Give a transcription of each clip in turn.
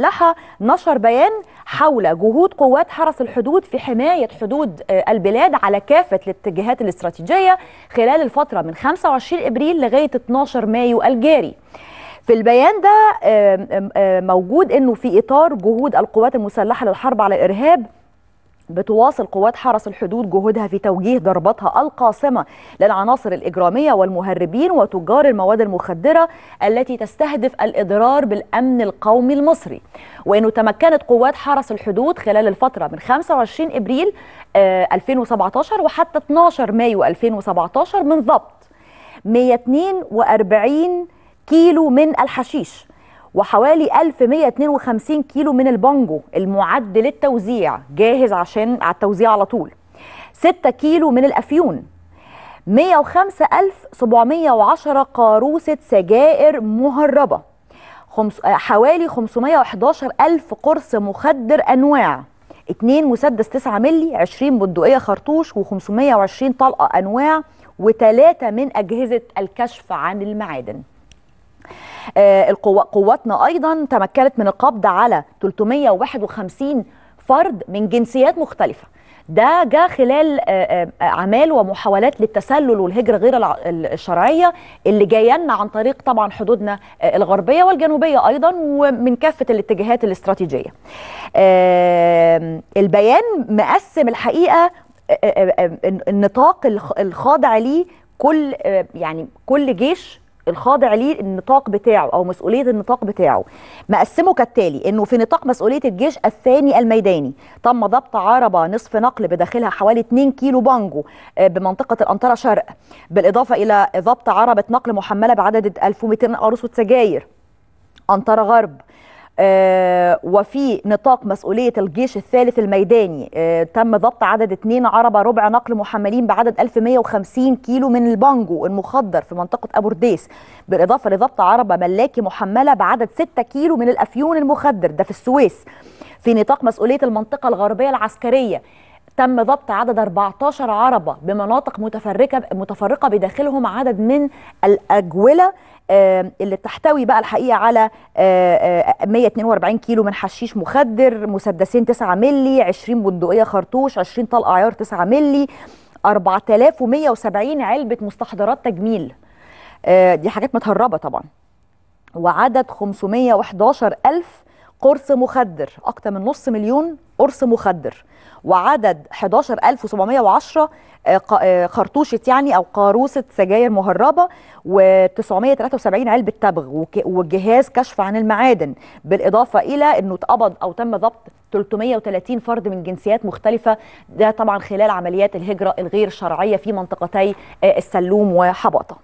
المسلحة نشر بيان حول جهود قوات حرس الحدود في حماية حدود البلاد على كافة الاتجاهات الاستراتيجية خلال الفترة من 25 إبريل لغاية 12 مايو الجاري. في البيان ده موجود أنه في إطار جهود القوات المسلحة للحرب على الإرهاب بتواصل قوات حرس الحدود جهودها في توجيه ضرباتها القاصمة للعناصر الإجرامية والمهربين وتجار المواد المخدرة التي تستهدف الإضرار بالأمن القومي المصري. وأنه تمكنت قوات حرس الحدود خلال الفترة من 25 إبريل 2017 وحتى 12 مايو 2017 من ضبط. 142 كيلو من الحشيش. وحوالي 1152 كيلو من البانجو المعد للتوزيع جاهز عشان على التوزيع على طول. 6 كيلو من الأفيون. 105710 قاروسة سجائر مهربة. خمس... حوالي 511 ألف قرص مخدر أنواع. 2 مسدس 9 ملي 20 بندقية خرطوش و520 طلقة أنواع وثلاثة من أجهزة الكشف عن المعادن. آه القوة قواتنا أيضا تمكنت من القبض على 351 فرد من جنسيات مختلفة ده جاء خلال آه أعمال ومحاولات للتسلل والهجرة غير الشرعية اللي جاية لنا عن طريق طبعا حدودنا آه الغربية والجنوبية أيضا ومن كافة الاتجاهات الاستراتيجية. البيان مقسم الحقيقة النطاق الخاضع ليه كل يعني كل جيش الخاضع ليه النطاق بتاعه أو مسؤولية النطاق بتاعه. مقسمه كالتالي إنه في نطاق مسؤولية الجيش الثاني الميداني. تم ضبط عربة نصف نقل بداخلها حوالي 2 كيلو بانجو بمنطقة الأنطرة شرق. بالإضافة إلى ضبط عربة نقل محملة بعدد 1200 قاروصه سجاير. أنطرة غرب. آه وفي نطاق مسؤولية الجيش الثالث الميداني. آه تم ضبط عدد اثنين عربة ربع نقل محملين بعدد 1150 كيلو من البانجو المخدر في منطقة أبو رديس بالإضافة لضبط عربة ملاكي محملة بعدد 6 كيلو من الأفيون المخدر ده في السويس. في نطاق مسؤولية المنطقة الغربية العسكرية تم ضبط عدد 14 عربة بمناطق متفرقة متفرقة بداخلهم عدد من الأجولة اللي بتحتوي بقى الحقيقة على 142 كيلو من حشيش مخدر مسدسين 9 مللي 20 بندقية خرطوش 20 طلقه عيار 9 مللي 4170 علبة مستحضرات تجميل. دي حاجات متهربة طبعا. وعدد 511 ألف قرص مخدر أكتر من نص مليون قرص مخدر وعدد 11710 خرطوشة يعني أو قاروسة سجاير مهربة و973 علبة تبغ وجهاز كشف عن المعادن بالإضافة إلى أنه اتقبض أو تم ضبط 330 فرد من جنسيات مختلفة ده طبعا خلال عمليات الهجرة الغير شرعية في منطقتي السلوم وحباطة.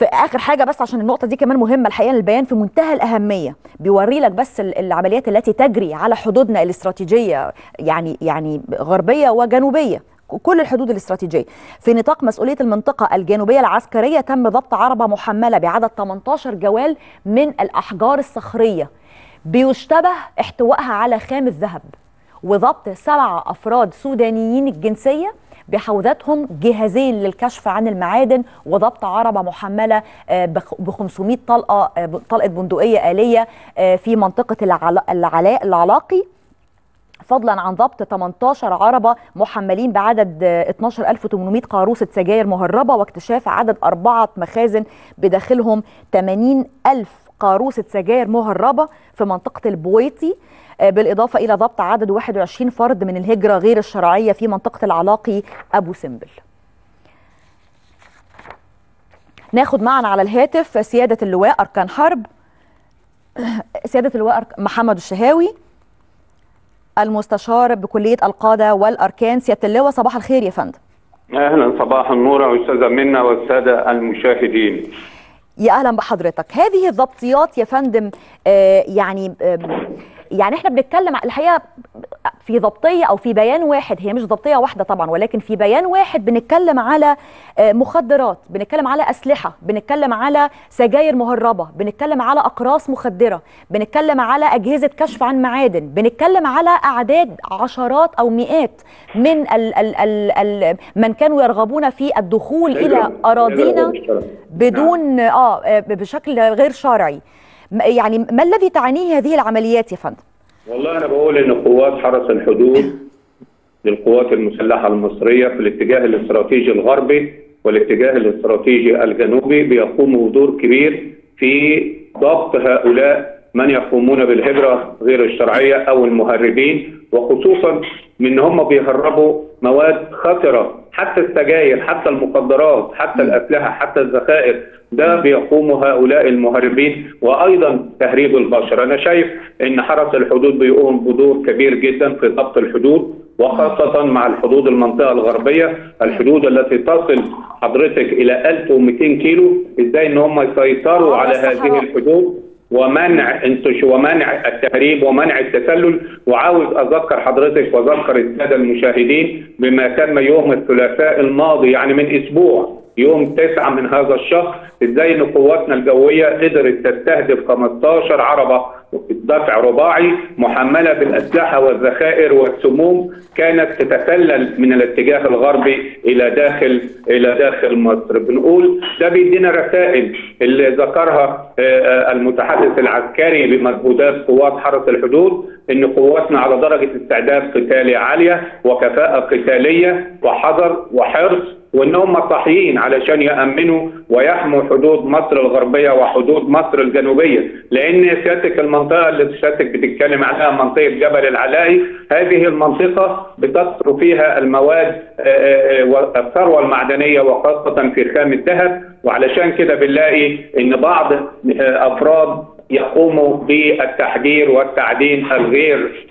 في آخر حاجة بس عشان النقطة دي كمان مهمة الحقيقة البيان في منتهى الأهمية بيوري لك بس العمليات التي تجري على حدودنا الاستراتيجية يعني يعني غربية وجنوبية كل الحدود الاستراتيجية. في نطاق مسؤولية المنطقة الجنوبية العسكرية تم ضبط عربة محملة بعدد 18 جوال من الأحجار الصخرية بيشتبه احتوائها على خام الذهب وضبط سبعة أفراد سودانيين الجنسية بحوزتهم جهازين للكشف عن المعادن وضبط عربة محملة ب 500 طلقة طلقة بندقية آلية في منطقة العلاء العلاقي. فضلا عن ضبط 18 عربة محملين بعدد 12800 قاروسة سجاير مهربة واكتشاف عدد أربعة مخازن بداخلهم 80 ألف قاروسة سجاير مهربة في منطقة البويطي بالإضافة إلى ضبط عدد 21 فرد من الهجرة غير الشرعية في منطقة العلاقي أبو سمبل. ناخد معنا على الهاتف سيادة اللواء أركان حرب سيادة اللواء محمد الشهاوي المستشار بكلية القادة والأركان. سيادة اللواء صباح الخير يا فندم. أهلا صباح النور أستاذة منى والسادة المشاهدين. يا أهلا بحضرتك. هذه الضبطيات يا فندم آه يعني يعني إحنا بنتكلم الحقيقة في ضبطية أو في بيان واحد هي مش ضبطية واحدة طبعا ولكن في بيان واحد بنتكلم على مخدرات بنتكلم على أسلحة بنتكلم على سجاير مهربة بنتكلم على أقراص مخدرة بنتكلم على أجهزة كشف عن معادن بنتكلم على أعداد عشرات أو مئات من ال ال ال ال من كانوا يرغبون في الدخول إلى أراضينا بدون آه بشكل غير شرعي. يعني ما الذي تعنيه هذه العمليات يا فندم؟ والله أنا بقول إن قوات حرس الحدود للقوات المسلحة المصرية في الاتجاه الاستراتيجي الغربي والاتجاه الاستراتيجي الجنوبي بيقوموا بدور كبير في ضبط هؤلاء من يقومون بالهجرة غير الشرعية أو المهربين وخصوصا من هم بيهربوا مواد خطرة حتى السجاير حتى المخدرات حتى الأسلحة حتى الذخائر ده بيقوم هؤلاء المهربين وأيضا تهريب البشر. أنا شايف أن حرس الحدود بيقوم بدور كبير جدا في ضبط الحدود وخاصة مع الحدود المنطقة الغربية. الحدود التي تصل حضرتك إلى 1200 كيلو إزاي أن هم يسيطروا على هذه الحدود؟ ومنع انتش ومنع التهريب ومنع التسلل. وعاوز أذكر حضرتك وأذكر السادة المشاهدين بما تم يوم الثلاثاء الماضي يعني من أسبوع يوم تسعة من هذا الشهر إزاي إن قواتنا الجوية قدرت تستهدف 15 عربة دفع رباعي محملة بالأسلحة والذخائر والسموم كانت تتسلل من الاتجاه الغربي إلى داخل إلى داخل مصر. بنقول ده بيدينا رسائل اللي ذكرها المتحدث العسكري لمجهودات قوات حرس الحدود إن قواتنا على درجة استعداد قتالي عالية وكفاءة قتالية وحذر وحرص وانهم صاحيين علشان يأمنوا ويحموا حدود مصر الغربية وحدود مصر الجنوبية. لأن سيادتك المنطقة اللي سيادتك بتتكلم عنها منطقة جبل العلاي هذه المنطقة بتكثر فيها المواد والثروه المعدنية وخاصة في خام الذهب. وعلشان كده بنلاقي إن بعض أفراد يقوموا بالتحجير والتعدين الغير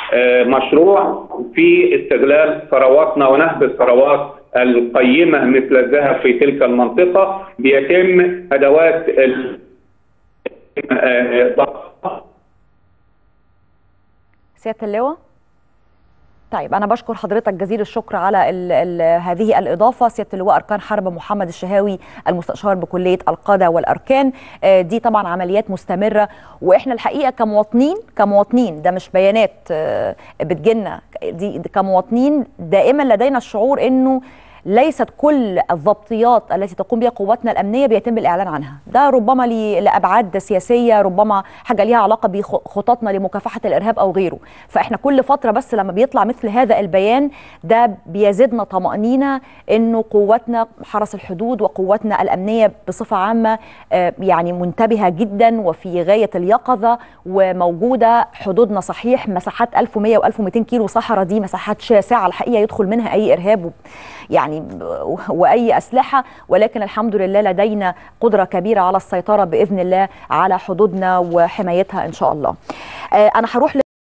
مشروع في استغلال ثرواتنا ونهب الثروات القيمة مثل الذهب في تلك المنطقة بيتم أدوات سيادة اللواء. طيب أنا بشكر حضرتك جزيل الشكر على ال ال هذه الإضافة. سيادة اللواء أركان حرب محمد الشهاوي المستشار بكلية القادة والأركان. آه دي طبعا عمليات مستمرة. وإحنا الحقيقة كمواطنين كمواطنين ده مش بيانات آه دي كمواطنين دائما لدينا الشعور إنه ليست كل الضبطيات التي تقوم بها قواتنا الأمنية بيتم الإعلان عنها، ده ربما لأبعاد سياسية، ربما حاجة ليها علاقة بخططنا لمكافحة الإرهاب أو غيره، فإحنا كل فترة بس لما بيطلع مثل هذا البيان ده بيزيدنا طمأنينة إنه قواتنا حرس الحدود وقواتنا الأمنية بصفة عامة يعني منتبهة جدا وفي غاية اليقظة وموجودة. حدودنا صحيح مساحات 1100 و1200 كيلو صحراء دي مساحات شاسعة الحقيقة يدخل منها أي إرهاب. يعني وأي أسلحة ولكن الحمد لله لدينا قدرة كبيرة على السيطرة بإذن الله على حدودنا وحمايتها إن شاء الله. أنا هروح